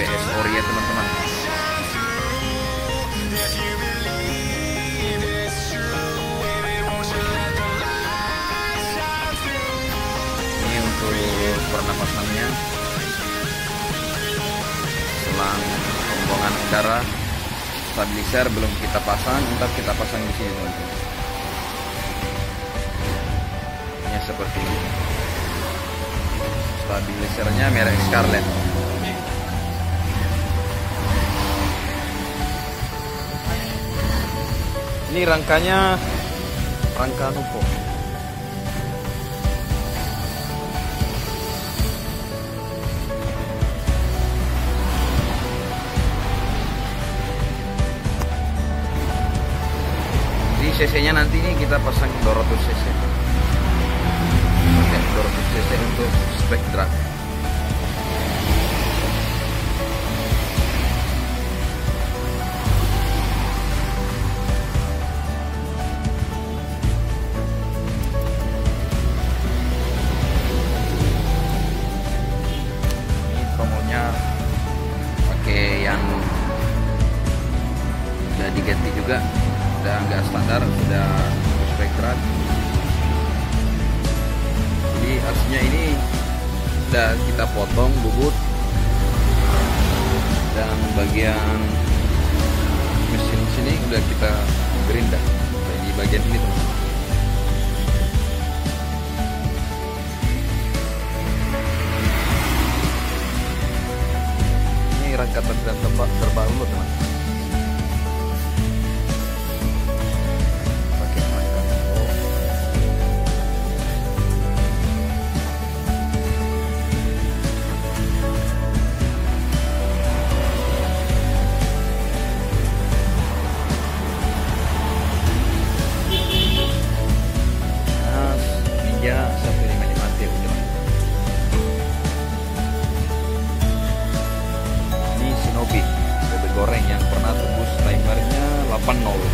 BS Ori oh, ya teman-teman. Ini untuk pernapasannya. Selang pembuangan udara stabilizer belum kita pasang. Ntar kita pasang di sini teman-teman. Seperti ini. Stabilizernya merek Scarlett. Ini rangkanya rangka Nupo. Di cc nya nanti ini kita pasang 200 cc pakai 200 cc untuk Spectra ini juga udah nggak standar sudah spektral jadi aslinya ini udah kita potong bubut dan bagian mesin sini udah kita gerinda. Di bagian ini teman ini rangka terbaru loh teman பண்ணும்